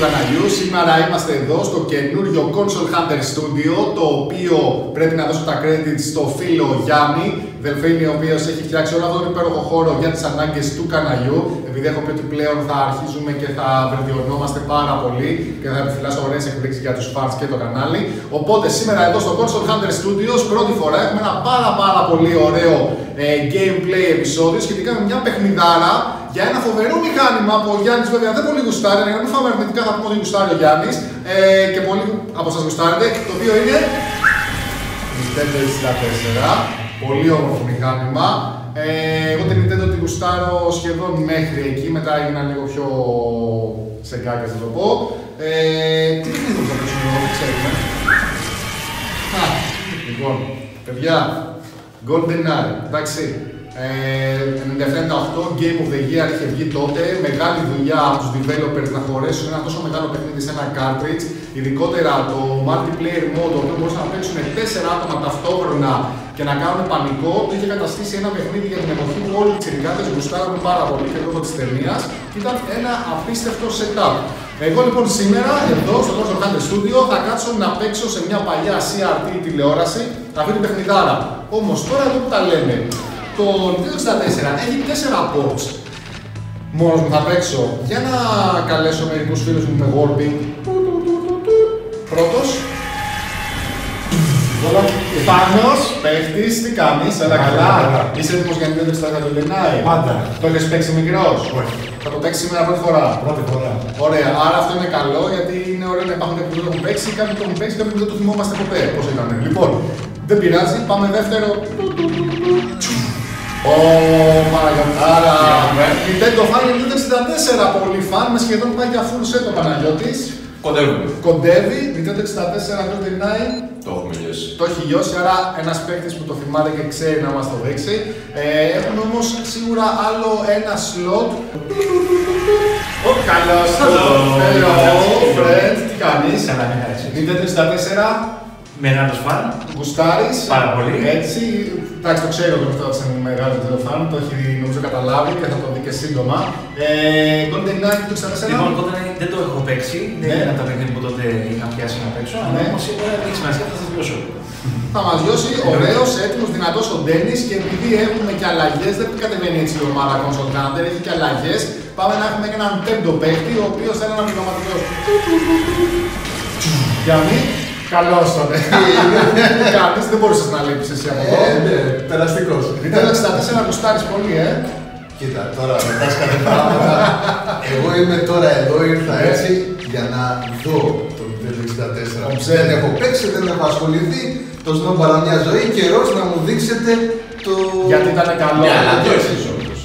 Γεια χαρά φίλες και φίλοι του καναλιού. Σήμερα είμαστε εδώ στο καινούριο Console Hunter Studio, το οποίο πρέπει να δώσω τα credits στο φίλο Γιάννη, Δελφίνη, ο οποίος έχει φτιάξει όλο αυτόν τον υπέροχο χώρο για τις ανάγκες του καναλιού. Επειδή έχω πει ότι πλέον θα αρχίζουμε και θα βελτιωνόμαστε πάρα πολύ και θα επιφυλάσσω ωραίες εκπλήξεις για τους fans και το κανάλι. Οπότε σήμερα εδώ στο Console Hunter Studios πρώτη φορά έχουμε ένα πάρα πάρα πολύ ωραίο ε, gameplay επεισόδιο σχετικά με μια παιχνιδάρα για ένα φοβερό μηχάνημα που ο Γιάννης βέβαια δεν πολύ γουστάρει, να μην φάμε αρνητικά θα πούμε ότι γουστάρει ο Γιάννης ε, και πολλοί από εσά γουστάρετε, το οποίο είναι. Nintendo 64. Πολύ όμορφο μηχάνημα. Ε, εγώ την Nintendo τη γουστάρω σχεδόν μέχρι εκεί, μετά έγιναν λίγο πιο σεκάκια θα το πω. Ε, τι είναι αυτό που θα εδώ, δεν ξέρουμε. Α, λοιπόν, παιδιά, Golden Eye, εντάξει. Ε, 97-98, Game of the Year είχε βγει τότε. Μεγάλη δουλειά από τους developers να χωρέσουν ένα τόσο μεγάλο παιχνίδι σε ένα cartridge. Ειδικότερα το multiplayer mode, όπου μπορούσαν να παίξουν 4 άτομα ταυτόχρονα και να κάνουν πανικό, το είχε καταστήσει ένα παιχνίδι για την εποχή που όλοι οι τσιρικάδες γουστάραμε πάρα πολύ και λόγω της ταινίας. Ήταν ένα απίστευτο setup. Εγώ λοιπόν σήμερα εδώ στο Console Hunter Studio θα κάτσω να παίξω σε μια παλιά CRT τηλεόραση αυτή την παιχνιδάρα. Όμως τώρα εδώ που τα λέμε, το Nintendo 64 έχει 4 ports. Μόνος μου θα παίξω. Για να καλέσω μερικούς φίλους μου με Warping. Πρώτος. Πάνος, παίχτης, τι κάνεις, έλα καλά. Είσαι έτοιμος για Nintendo 64 το Γενάη. Πάντα. Το έχεις παίξει μικρός; Όχι. Θα το παίξεις σήμερα πρώτη φορά; Πρώτη φορά. Ωραία, άρα αυτό είναι καλό γιατί είναι ωραίο να υπάρχουν κάποιοι που το έχουν παίξει, κάποιοι το έχουν παίξει, κάποιοι που δεν το θυμόμαστε ποτέ πώς ήταν. Λοιπόν, δεν πειράζει, πάμε δεύτερο. Ω, Παναγιωτάρα! Nintendo Final Nintendo 64, πολύ φαν, με σχεδόν πάει για full set ο Παναγιώτης. Κοντεύουμε. Κοντεύει, Nintendo 64 Golden Eye, Το έχουμε λιώσει. το έχει λιώσει, άρα ένας παίκτης που το θυμάται και ξέρει να μας το δείξει. Ε, έχουμε όμως σίγουρα άλλο ένα slot. Ω, καλώς Hello, friend, τι κάνεις; Καλά, καλά, έτσι. Nintendo 64, Μεγάλος φαν. γουστάρεις. Πάρα πολύ. Έτσι, εντάξει, το ξέρω ότι αυτό είναι μεγάλο τηλεφάνο, το έχει νομίζω καταλάβει και θα το δει και σύντομα. Ε, Golden Eye το 64. Λοιπόν, τότε δεν το έχω παίξει. Δεν Ναι. είναι από τα παιχνίδια που τότε είχα πιάσει να παίξω. Αλλά Ναι. όμω σίγουρα δεν έχει σημασία, θα σας βιώσω. Θα μας διώσει ωραίος, έτοιμος, δυνατός ο Ντένις και επειδή έχουμε και αλλαγές, δεν κατεβαίνει έτσι η ομάδα Console Hunter, έχει και αλλαγές. Πάμε να έχουμε και έναν πέμπτο παίκτη, ο οποίος θα είναι ένα πειραματικό. Γιάννη, καλώ τότε. Τι κάνεις, δεν μπορούσες να λείπει εσύ από εδώ. Ε, ναι, περαστικός. Nintendo 64 γουστάρεις πολύ, ε. Κοίτα, τώρα μετά κάτι πράγματα. Εγώ είμαι τώρα εδώ, ήρθα έτσι για να δω το Nintendo 64. Obsessed. Δεν έχω παίξει, δεν έχω ασχοληθεί. Το σνόμπαρα μια ζωή, καιρός να μου δείξετε το... Γιατί ήταν καλό. Ναι, αλλά το έχεις όμως.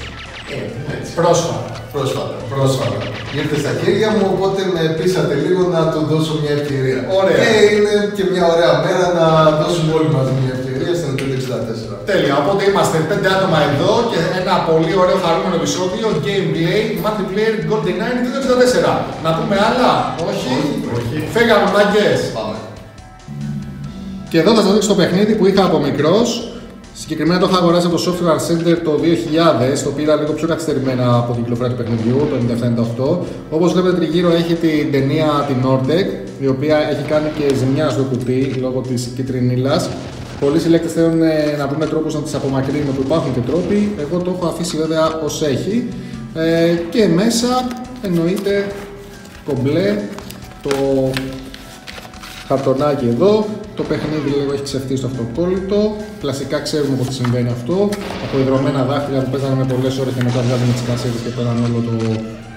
Ε, έτσι, Πρόσφατα. Πρόσφατα. Πρόσφατα. Ήρθε στα χέρια μου, οπότε με πείσατε λίγο να του δώσω μια ευκαιρία. Ωραία. Και είναι και μια ωραία μέρα να δώσουμε όλοι μαζί μια ευκαιρία στο Nintendo 64. Τέλεια. Οπότε είμαστε πέντε άτομα εδώ και ένα πολύ ωραίο χαρούμενο επεισόδιο gameplay multiplayer Golden Eye Nintendo 64. Να πούμε άλλα, όχι. Όχι. Φέγαμε μάγκες. Πάμε. Και εδώ θα σας δείξω το παιχνίδι που είχα από μικρός. Συγκεκριμένα το είχα αγοράσει από το Software Center το 2000, το πήρα λίγο πιο καθυστερημένα από την κυκλοφορία του παιχνιδιού, το 97-98. Όπως βλέπετε τριγύρω έχει την ταινία την Nordec, η οποία έχει κάνει και ζημιά στο κουτί λόγω της κυτρινίλας. Πολλοί συλλέκτες θέλουν ε, να βρουν τρόπους να τις απομακρύνουμε που υπάρχουν και τρόποι. Εγώ το έχω αφήσει βέβαια ως έχει. Ε, και μέσα εννοείται κομπλέ το χαρτονάκι εδώ. Το παιχνίδι λίγο έχει ξεφτεί στο αυτοκόλλητο. Κλασικά ξέρουμε πως συμβαίνει αυτό. Αποϊδρωμένα δάχτυλα που παίζανε με πολλές ώρες και μετά βγάζανε τις κασέτες και πέραν όλο το,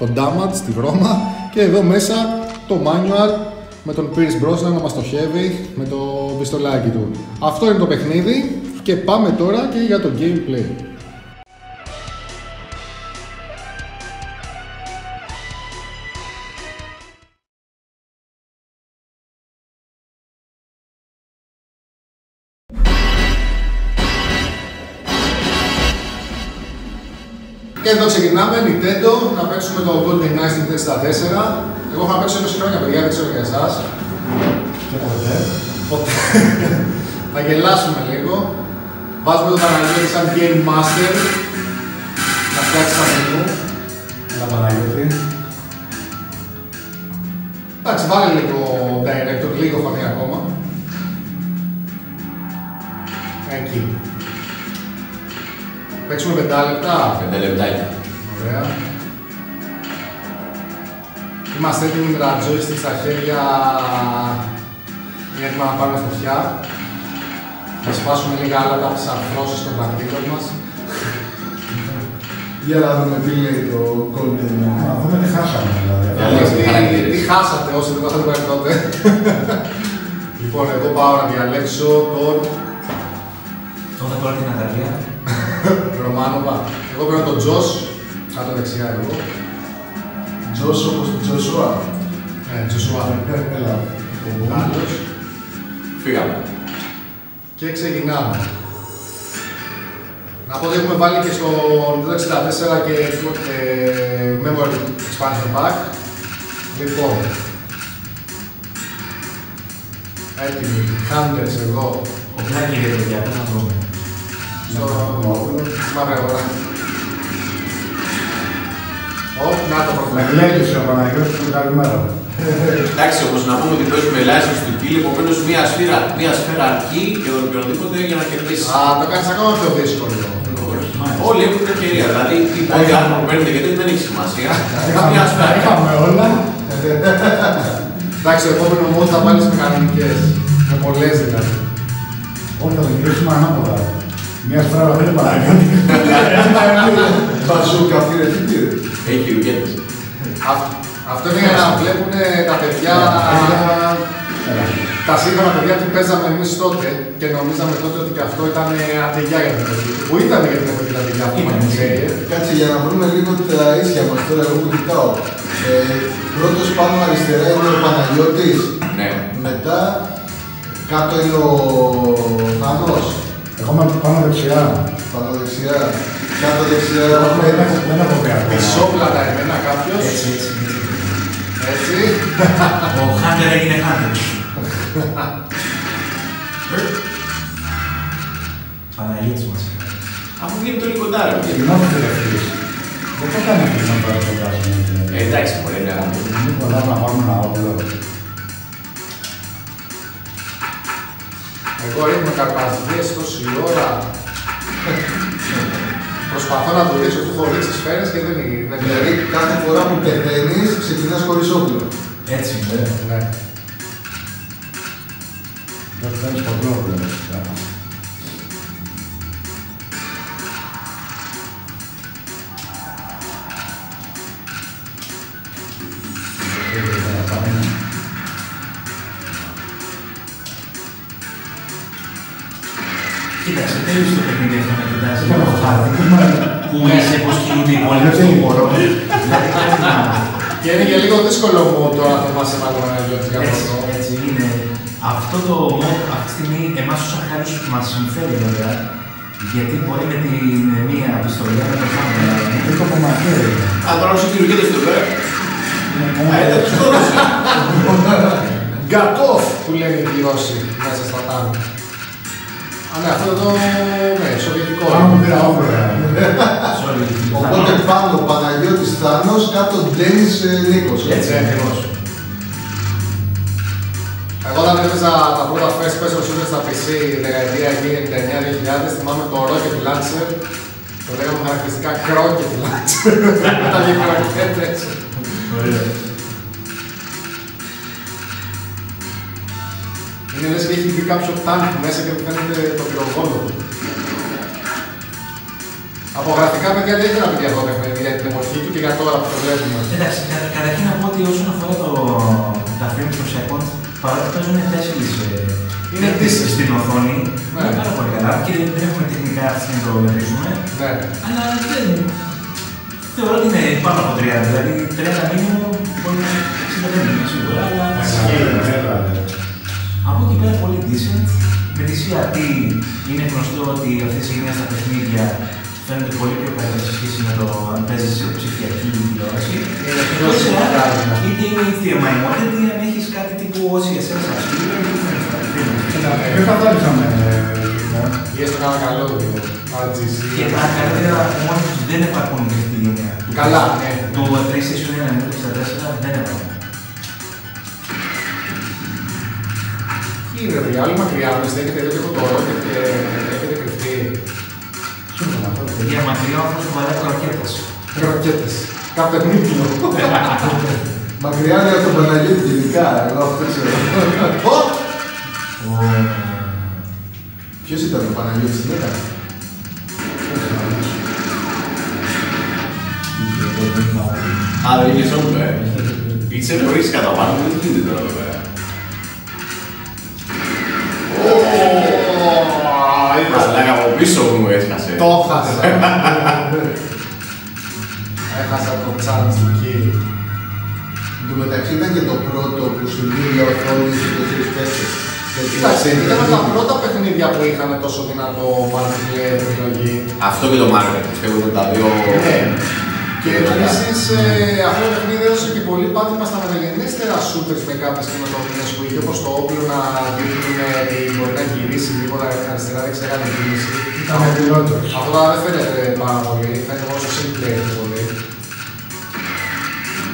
το damage, τη βρώμα. Και εδώ μέσα το manual με τον Pierce Brosnan να μας στοχεύει με το πιστολάκι του. Αυτό είναι το παιχνίδι και πάμε τώρα και για το gameplay. Και εδώ ξεκινάμε, Nintendo, να παίξουμε το Golden Knights στην 64. Εγώ έχω να παίξω 20 χρόνια, παιδιά, δεν ξέρω για εσάς. Και ποτέ. Οπότε θα γελάσουμε λίγο. Βάζουμε τον Παναγιώτη σαν Game Master. Να φτιάξει τα μενού. Ένα Παναγιώτη. Εντάξει, βάλε λίγο director, λίγο φωνή ακόμα. Εκεί. Παίξουμε πεντά λεπτά. Πέντε λεπτάκια. Ωραία. Είμαστε έτοιμοι με τα joystick στα χέρια. Είναι έτοιμα να πάρουμε φωτιά. Θα σπάσουμε λίγα άλλα από τις αρθρώσεις των δακτύλων μας. Για να δούμε τι λέει το Golden. Να δούμε τι χάσαμε δηλαδή. Για λέξη. Τι- χαρακτήρες. Τι χάσατε όσοι δεν το είχατε πάρει τότε. λοιπόν, εγώ πάω να διαλέξω τον Τότε τώρα την Ναταλία. Ρωμάνοβα. Εγώ παίρνω τον Τζος, κάτω δεξιά εγώ. Τζος όπως την Τζοσουά. Ε, Τζοσουά. Έλα. Άλλος. Φύγαμε. Και ξεκινάμε. Να πω ότι έχουμε βάλει και στο Nintendo 64 και ε, Memory Expansion Pack. Λοιπόν, έτοιμοι, Hunters εδώ, Ο Πλάκη για το παιδιά, πώς να βρούμε. Στο μαύρα αγορά. Ω, να το Με προβλέπω. γλέντισε ο Παναγιώτης του καλημέρα. Εντάξει, όμως να πούμε ότι παίζουμε license του kill, επομένως μία σφαίρα, μία σφαίρα αρκεί για τον οποιοδήποτε για να κερδίσει. Α, το κάνεις ακόμα πιο δύσκολο. Όλοι έχουν την ευκαιρία. Δηλαδή, τι πόδι άνθρωπο παίρνετε γιατί δεν έχει σημασία. Μία σφαίρα. Είχαμε όλα. Εντάξει, το επόμενο μόδι θα βάλεις μηχανικές. Με πολλές δηλαδή. Όχι, θα το γυρίσουμε ανάποδα. Μια σφαίρα δεν είναι Παναγιώτη. Μπαζούκα πήρε, τι πήρε. Έχει ρουκέτε. Αυτό- Αυτό είναι για να βλέπουν τα παιδιά, Έλα. τα σύγχρονα παιδιά που παίζαμε εμείς τότε και νομίζαμε τότε ότι και αυτό ήταν αντεγιά για την εποχή. Που ήταν για την εποχή τα αντεγιά που Ήταν, ήταν ναι. Κάτσε για να βρούμε λίγο τα ίσια μας τώρα, εγώ που κοιτάω. Ε, πρώτος πάνω αριστερά είναι ο Παναγιώτης. Ναι. Μετά κάτω είναι ο Θάνος. Εγώ είμαι πάνω δεξιά. Πάνω δεξιά. Κάτω δεξιά Δεν ο έχω- Μένης. Δεν έχω πει ακόμα. Πισόπλατα εμένα κάποιος. Έτσι, έτσι, έτσι. Έτσι. Ο Χάντερ έγινε Χάντερ. Παναγιώτης μας. Αφού βγαίνει το λίγο κοντά, ρε. Συγγνώμη τελευταίος. Δεν το κάνει αυτό να πάρει το κάσο. Ε, Εντάξει, μπορεί να Μην κοντά να πάρουμε ένα όπλο. Εγώ ρίχνω καρπαζιές τόση ώρα. Προσπαθώ να το ρίξω, του έχω ρίξει σφαίρες και δεν είναι. δεν Δηλαδή κάθε φορά που πεθαίνεις ξεκινάς χωρίς όπλο. Έτσι, ναι. Ναι. Δεν παίρνεις ποτέ όπλο. Κοίταξε, τέλειωσε το παιχνίδι αυτό να κοιτάζει Δεν το έχω χάρτη. Που είσαι πως κινούνται οι υπόλοιποι στον χώρο. Δηλαδή πρέπει να... Και είναι και λίγο δύσκολο μου τώρα να το πας σε μάλλον ένα για Έτσι, αυτό. έτσι είναι. Αυτό το mod αυτή τη στιγμή εμάς ως αρχαίους μας συμφέρει βέβαια. Γιατί μπορεί με την μία πιστολιά να το φάμε. Είναι το κομματέρι. Α, τώρα σου τη ρουκέτε στο πέρα. Είναι Α, κομματέρι. δεν του σκότωσε. Γκατόφ που λένε οι Ρώσοι μέσα στα τάγκ. Α, ναι, αυτό εδώ, ναι, σοβιετικό. Πάνω μου πήρα όπλο. ρε. Sorry. Οπότε πάνω Παναγιώτης Θάνος, κάτω Ντένις ε, Νίκος. Έτσι, ακριβώς. Εγώ όταν έπαιζα τα πρώτα first person shooters στα PC δεκαετία εκεί 99-2000 θυμάμαι το Rocket Launcher το λέγαμε χαρακτηριστικά Crocket Launcher με τα μικροκέτες. Ωραία. Είναι λες και έχει μπει κάποιο τάγκ μέσα και μου φαίνεται το πυροβόλο του. Από γραφικά παιδιά δεν ήθελα να πει για αυτό το παιχνίδι, για την εποχή του και για τώρα που το βλέπουμε. Εντάξει, κα- καταρχήν να πω ότι όσον αφορά το, τα frames per second, παρότι παίζουν τέσσερις ε, Είναι τέσσερις decent. στην οθόνη, Ναι. είναι πάρα πολύ καλά και δεν έχουμε τεχνικά αυτή να το μετρήσουμε, Ναι. αλλά δεν, θεωρώ ότι είναι πάνω από 30, δηλαδή 30 μήνυμα μπορεί να είναι 60 δεν είναι σίγουρα, αλλά από εκεί πέρα πολύ decent. Με τη CRT είναι γνωστό ότι αυτή τη στιγμή στα παιχνίδια φαίνεται πολύ πιο καλύτερα σε σχέση με το αν παίζεις σε ψηφιακή τηλεόραση. Είναι πιο Εκτός εάν συμμετάσχημα. είτε είναι HDMI modded ή αν έχεις κάτι τύπου OCSS ας πούμε, δεν φαίνεται στα παιχνίδια. Δεν καθάρισαμε. Ή έστω κάνα καλό βίντεο. RGC. Και τα καλύτερα μόνοι τους δεν επαρκούν για αυτή τη γενιά. Καλά, ναι. Το PlayStation 1 με το 64 δεν επαρκούν. Ποιοι είναι ρε, άλλοι μακριά, με στέκεται εδώ και έχω το Rocket και έχετε κρυφτεί. Σύμφωνα αυτό. Για μακριά όμως του βαρέα ρακέτες. Ροκέτες. Κάπου νύπλο. Μακριά είναι από τον Παναγιώτη γενικά, εγώ αυτό ξέρω. Ω! Ποιος ήταν ο Παναγιώτης, δεν έκανε; Α, δεν είναι όλο, ε. Πίτσε χωρίς κατά πάνω, δεν γίνεται τώρα εδώ πέρα. Πίσω μου έσκασε. Το έχασα. Έχασα το challenge του kill. Εν τω μεταξύ ήταν και το πρώτο που σου δίνει η οθόνη σε 4-4. Κοίταξε, ήταν από τα πρώτα παιχνίδια που είχαν τόσο δυνατό multiplayer επιλογή. Αυτό και το Marvel, πιστεύω ότι τα δύο... Ναι. Και επίσης αυτό το παιχνίδι έδωσε και πολύ πάτημα στα μεταγενέστερα shooters με κάποιες καινοτομίε που είχε όπως το όπλο να δείχνουν ότι μπορεί να γυρίσει λίγο αριστερά δεξιά την κίνηση. Ήταν πιλότος. Αυτό τώρα δεν φαίνεται πάρα πολύ, φαίνεται μόνο στο single player πιο πολύ.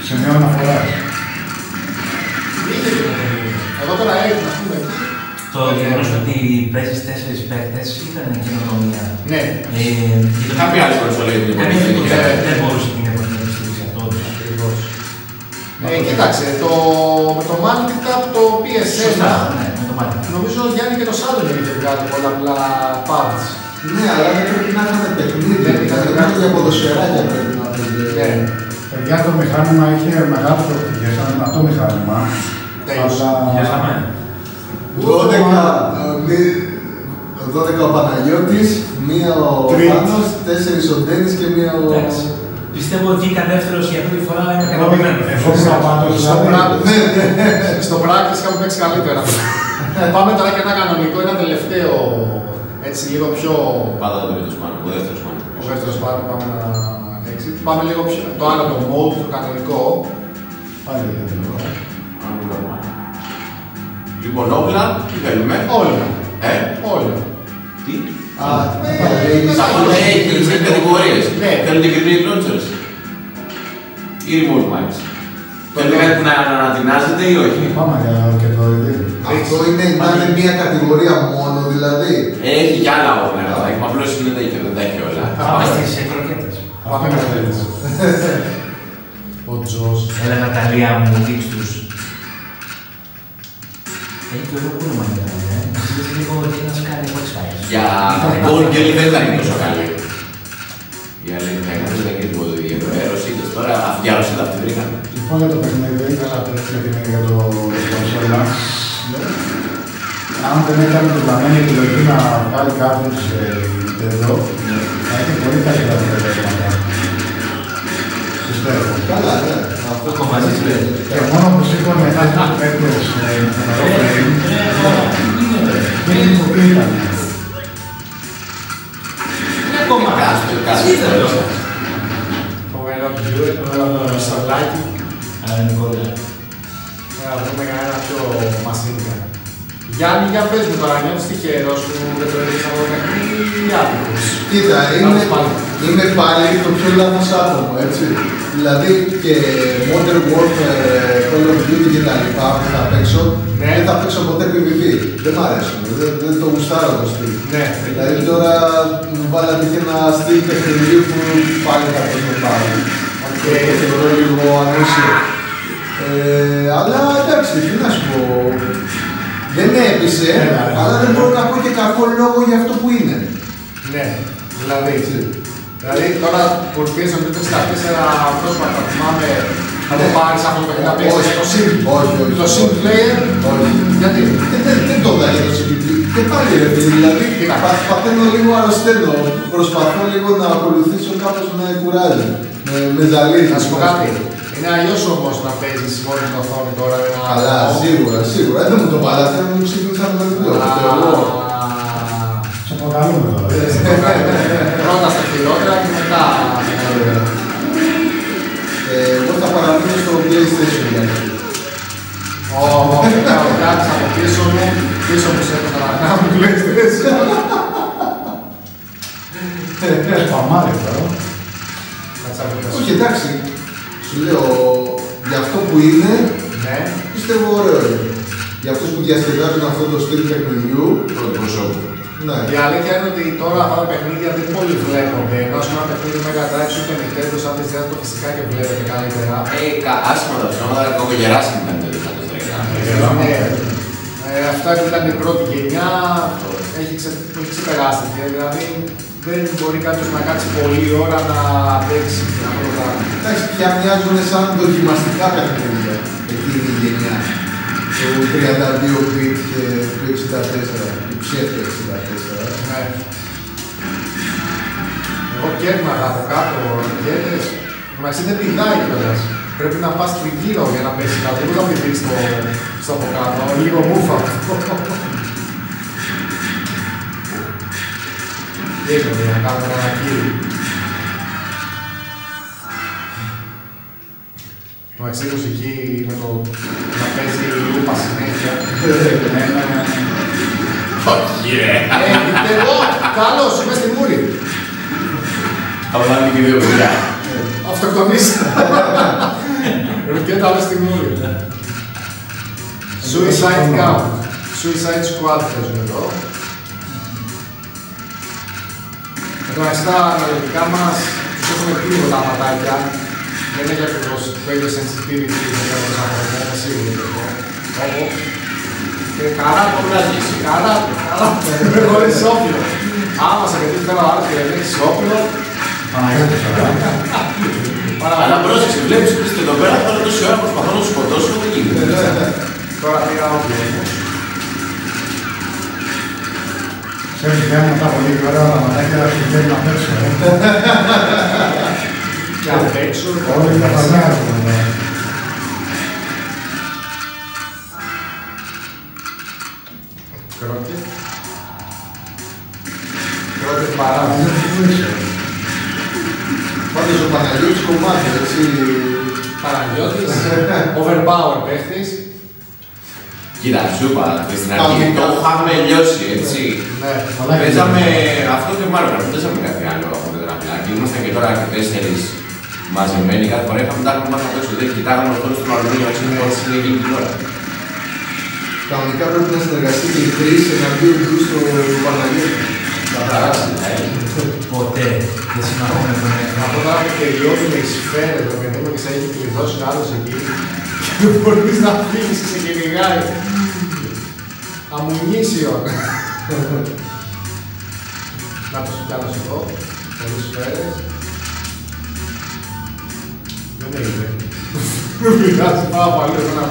Σημείο αναφοράς. Είχε και το παιχνίδι. Εγώ τώρα έδειχνα, ας πούμε, εκεί. Το γεγονός ότι παίζεις τέσσερις παίκτες ήταν καινοτομία. Ναι, Ε, γιατί Κάποιοι άλλοι κονσόλα είναι Καμία πολύ δεν different. δεν μπορούσε Ε, κοίταξε, το, με το multitap το Σωστά, PSN, ναι, με το μάτι. νομίζω ο Γιάννη και το Σάντον είχε βγάλει πολλαπλά pads. Ναι, αλλά δεν πρέπει να είχαν παιχνίδι. Δεν Ήταν είχαν κάτι για ποδοσφαιράκια πρέπει να παίζει. Ναι. Παιδιά, το μηχάνημα είχε μεγάλο προοπτικές, ήταν δυνατό μηχάνημα. Τέλος. Αλλά... Πιάσαμε. 12, ε, μη- 12 ο Παναγιώτης, μία ο Τρίτος. Πάνος, τέσσερις ο Ντένις και μία ο... Εντάξει. Πιστεύω ότι βγήκα δεύτερος για πρώτη φορά είμαι Εγώ ικανοποιημένο. εγώ ήμουν πάντως, Στο δηλαδή, practice, στο practice είχαμε παίξει καλύτερα. Πάμε τώρα και ένα κανονικό, ένα τελευταίο, έτσι λίγο πιο... Πάντα το τρίτος πάνω, ο δεύτερος πάνω. Ο δεύτερος πάνω, πάμε να έξι. Πάμε λίγο πιο... Το άλλο, το mode, το κανονικό. πάλι για την ώρα. Αν μην το πάμε. Λοιπόν, όπλα, τι θέλουμε. Όλα. Ε, Όλα. τι; Α, Ε, τα λέει ε, Αυτό ε, έχει σε κατηγορίες. Ναι. Θέλετε grenade launchers. Ή remote mines. Θέλετε κάτι που να ανατινάζετε ή όχι; Πάμε για και το ίδιο. Αυτό είναι, να είναι μία κατηγορία μόνο δηλαδή. Έχει κι άλλα όπλα, παιδάκι μου. Απλώς είναι τέτοιο, δεν τα έχει όλα. Πάμε στις κροκέτες. Πάμε να θέλεις. Ο Τζος. Έλα Ναταλία μου, δείξ' τους. Έχει και ωραίο πούλμα η Ναταλία, ε. Μας λες λίγο ότι ένας κάνει από X-Files. Για Born Girl δεν ήταν και τόσο καλή. Η αλήθεια είναι ότι δεν είναι τίποτα ιδιαίτερο. Ε, Ρωσίτες τώρα, αυτή η Ρωσίτα αυτή βρήκανε. Λοιπόν, για το παιχνίδι, για την για το κονσόλα, αν δεν έκανε την πλανμένη επιλογή να βγάλει κάποιος ε, Nintendo, θα είχε πολύ καλύτερα αποτελέσματα. Κοίτα, Λάθος είμαι, πάλι. είμαι πάλι το πιο λάθος άτομο, έτσι. Δηλαδή και Modern Warfare, Call of Duty και τα λοιπά που θα παίξω, Ναι. δεν θα παίξω ποτέ PvP. Δεν μ' αρέσουν, δεν, δεν το γουστάρω το στυλ. Ναι, Δηλαδή τώρα μου βάλατε και ένα στυλ παιχνιδιού που πάλι θα το πάρω. Και το θεωρώ λίγο ανούσιο. Ε, αλλά εντάξει, τι να σου πω. Δεν έπεισε, Έλα, ρε. αλλά δεν μπορώ να πω και κακό λόγο για αυτό που είναι. ναι. Δηλαδή, δηλαδή τώρα που πίεσα με το 64 πρόσφατα, θυμάμαι να το Ναι. πάρεις αυτό το παιχνίδι να παίξεις Όχι. το single. Όχι, όχι. Το single player, Όχι. γιατί; Ε, Δεν, δεν το είδα για το CPP. Και πάλι ρε φίλε, δηλαδή Κοίτα. πα- παθαίνω λίγο αρρωσταίνω. Προσπαθώ λίγο να ακολουθήσω κάπως με κουράζει. Με, με ζαλίζει. Να σου πω κάτι. Είναι αλλιώς όμως να παίζεις μόνο την οθόνη τώρα με ένα... Καλά, σίγουρα, σίγουρα. Ε, Δεν μου το παλάτε, μου ξεκίνησαν με το Α, Εγώ. Σε προκαλούμε τώρα. Πρώτα στα χειρότερα και μετά στα καλύτερα. Ε, Εγώ θα παραμείνω στο PlayStation για να Ω, κάνω κάτι από πίσω μου, πίσω μου σε ένα να μου PlayStation. Σπαμάρι τώρα. Κάτσε από πίσω. Όχι, εντάξει. Σου λέω, για αυτό που είναι, Ναι. πιστεύω ωραίο είναι. για αυτούς που διασκεδάζουν αυτό το στυλ παιχνιδιού. Πρώτο προσώπου. Ναι. Η αλήθεια είναι ότι τώρα αυτά τα παιχνίδια δεν πολύ βλέπονται. Ενώ σε ένα παιχνίδι Mega Drive σου το Nintendo σαν τη το φυσικά και βλέπετε καλύτερα. Ε, κα- άσχημα τα ψώματα, κακογεράσιμη ήταν το Nintendo Strike. Ναι. Ε, αυτά που ήταν η πρώτη γενιά έχει, ξε, έχει ξεπεράσει. Δηλαδή δεν μπορεί κάποιος να κάτσει πολλή ώρα να παίξει αυτό το πράγμα. Εντάξει, πια μοιάζουν σαν δοκιμαστικά παιχνίδια εκείνη η γενιά. Το 32-bit και το 64, το ψεύτο 64. Ναι. Εγώ κέρναγα από κάτω γέλες, μαζί δεν πηδάει κιόλας. Πρέπει να πας τριγύρω για να πέσει κάτω, δεν μπορεί να πηδείς στο, στο από κάτω, λίγο μούφα. Τι έγινε, να κάνουμε ένα κύριο. Ο Αξίλος εκεί με το να παίζει λούπα συνέχεια. Όχι, ρε. Ε, εγώ, καλώς, είμαι στη μούρη. Θα βάλουμε και δύο παιδιά. Αυτοκτονείς. Ρουκέτα όλα στη μούρη. Suicide Count. Suicide Squad παίζουν εδώ. Εδώ τα αναλυτικά μας τους έχουμε πει λίγο τα ματάκια. Δεν έχει ακριβώς το ίδιο sensitivity με το άνθρωπο, είμαι σίγουρη γι' αυτό. Όπω. Και καρά το βγάζεις, καρά το, καρά το, χωρίς όπλο. Άμα σε πετύχει τώρα ο άλλος και δεν έχεις όπλο, Παναγιώτη τώρα. Αλλά πρόσεξε, βλέπεις ότι είστε εδώ πέρα, τώρα τόση ώρα προσπαθώ να τους σκοτώσω, δεν γίνεται. Τώρα πήρα όπλο όμως. Ξέρεις, βγαίνουν μετά από λίγη ώρα τα ματάκια σου βγαίνουν απ' έξω. ε. Και απ' έξω, και Όλοι απ' τα μέσα. Φανάρια τώρα. Κρόκετ. Κρόκετ παράδειγμα. Παναγιώτη, πού είσαι. Πάντως ο Παναγιώτης κομμάτι, έτσι. Παραγιώτης. Overpower παίχτης. Κοίτα, σου είπα στην αρχή, Κανονικά. το είχαμε λιώσει, έτσι. Ναι. Καλά Παίζαμε γίνεται. αυτό και μάλλον δεν παίζαμε κάτι άλλο από το γραφειάκι. Ήμασταν και τώρα και τέσσερις μαζεμένοι. Κάθε φορά είχαμε τα άτομα μας από έξω. Δεν κοιτάγαμε αυτό στο αλουμίνιο, έτσι πώς είναι εκείνη την ώρα. Κανονικά πρέπει να συνεργαστεί και οι τρεις εναντίον του στο Παναγιώτη. Θα περάσει, ε. Ποτέ δεν συμμαχούμε με τον Από έθνο. τώρα που τελειώνουν οι σφαίρες, το παιδί μου και σε έχει κλειδώσει άλλος εκεί και μπορείς να φύγεις και σε κυνηγάει. Αμουνίσιον. Να το σου κάνω εδώ, πολλές σφαίρες. Δεν έγινε. Δεν πειράζει, πάω από αλλού, έχω να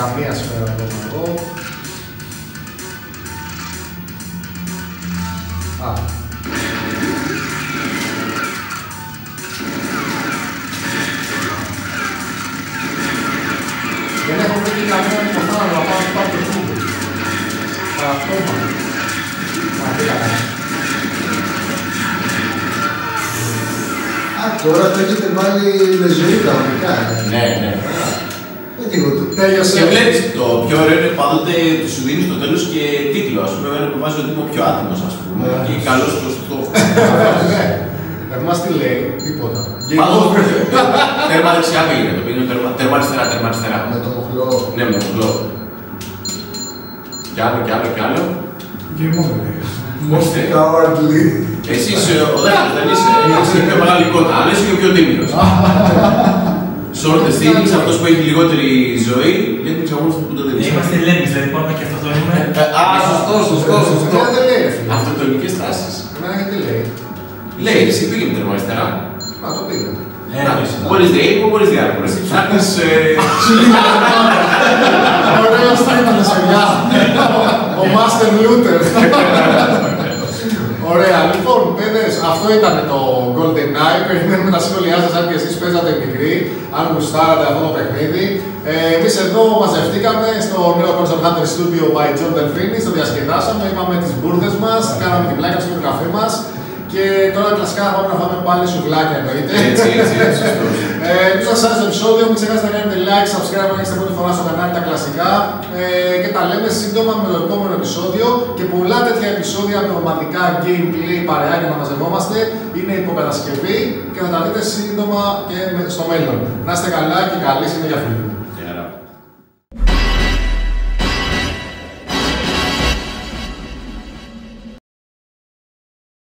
Καμία σφαίρα ακόμα εγώ. Α. Δεν έχω βρει καμία υποθάνα να πάω να πάω το κούμπο. Παραπτώμα. Α, τι καλά. Α, τώρα το έχετε βάλει με ζωή κανονικά. ε. Ναι, ναι. Δεν και εγώ το. Τέλειωσε. Και βλέπεις, το πιο ωραίο είναι πάντοτε του σου δίνεις στο τέλος και τίτλο. Ας πούμε, ένα που βάζει ότι είμαι ο πιο άτιμος, ας πούμε. Ναι. Και καλός προς το. Ναι. Εμάς τι λέει, τίποτα. Πάντως, τέρμα δεξιά πήγαινε το πήγαινε τέρμα, τέρμα αριστερά, τέρμα αριστερά. Με το μοχλό. Ναι, με το φλό. Κι άλλο, κι άλλο, κι άλλο. Γεμόνι. Είστε. Cowardly. Εσύ είσαι ο δεύτερος, δεν είσαι. Είσαι η πιο μεγάλη κότα, αλλά είσαι και ο πιο τίμιος. Σε όλες τις θύμεις, αυτός που έχει λιγότερη ζωή, γιατί μην ξαγόνεις που το δεν είσαι. Είμαστε λέμεις, δηλαδή πάμε και αυτοκτονούμε. Α, σωστό, σωστό, σωστό. Εμένα δεν λέει, ρε φίλε. Αυτοκτονικές τάσεις. Εμένα γιατί λέει. Λέει, εσύ πήγε με τέρμα αριστερά. Α, το πήγα. Ε, Να, εμείς. What is the aim, what is the output. Εσύ ψάχνεις... ε, Ωραίος θα ήταν σιγά. Ο Master Luther. Ωραία, λοιπόν, παιδες, αυτό ήταν το Golden Eye. Περιμένουμε τα σχόλιά σας αν και εσείς παίζατε μικροί, αν γουστάρατε αυτό το παιχνίδι. Ε, εμείς εδώ μαζευτήκαμε στο νέο Console Hunter Studio by John Delphini, το διασκεδάσαμε, είπαμε τις μπουρδες μας, κάναμε την πλάκα στο καφέ μας και τώρα κλασικά θα πάμε να φάμε πάλι σουβλάκια εννοείται. Έτσι, έτσι, έτσι, σωστός. Ε, Ελπίζω να σας άρεσε το επεισόδιο. Μην ξεχάσετε να κάνετε like, subscribe αν είστε πρώτη φορά στο κανάλι τα κλασικά. Ε, και τα λέμε σύντομα με το επόμενο επεισόδιο. Και πολλά τέτοια επεισόδια με ομαδικά gameplay παρεάκια να μαζευόμαστε. Είναι υποκατασκευή και θα τα δείτε σύντομα και με- στο μέλλον. Να είστε καλά και καλή συνέχεια φίλοι.